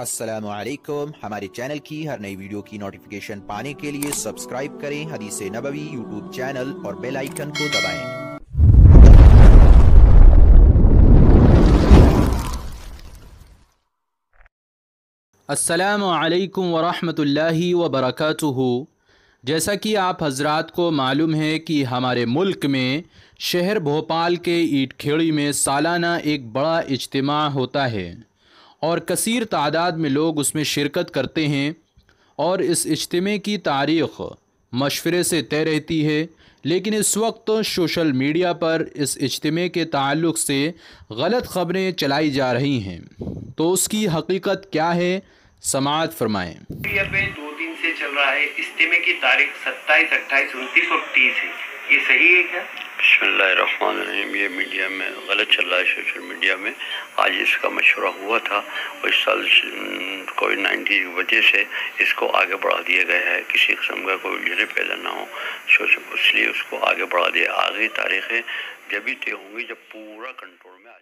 असलकुम हमारे चैनल की हर नई वीडियो की नोटिफिकेशन पाने के लिए सब्सक्राइब करें। हदीस नबवी यूट्यूब चैनल और बेल आइकन को दबाएँ। असलकम वरहमतुल्लाहि वबरकatuhu जैसा कि आप हजरात को मालूम है कि हमारे मुल्क में शहर भोपाल के ईट खेड़ी में सालाना एक बड़ा इज्तम होता है। और कसर तादाद में लोग उसमें शिरकत करते हैं और इस इज्तम की तारीख़ मशवरे से तय रहती है। लेकिन इस वक्त सोशल मीडिया पर इस इज्तम के ताल्लुक़ से गलत ख़बरें चलाई जा रही हैं। तो उसकी हकीकत क्या है? समात फरमाएँ। दो दिन से चल रहा है। इज्तमे की तारीख सत्ताईस, अट्ठाईस, उनतीस और तीस है। ये सही है क्या? बसमीम ये मीडिया में गलत चल रहा है सोशल मीडिया में। आज इसका मशवरा हुआ था और इस साल कोविड नाइन्टीन की वजह से इसको आगे बढ़ा दिया गया है। किसी किस्म का कोई उलझने पैदा ना हो। सोशल इसलिए उसको आगे बढ़ा दिया। आगे तारीखें जब भी तय होंगी, जब पूरा कंट्रोल में आ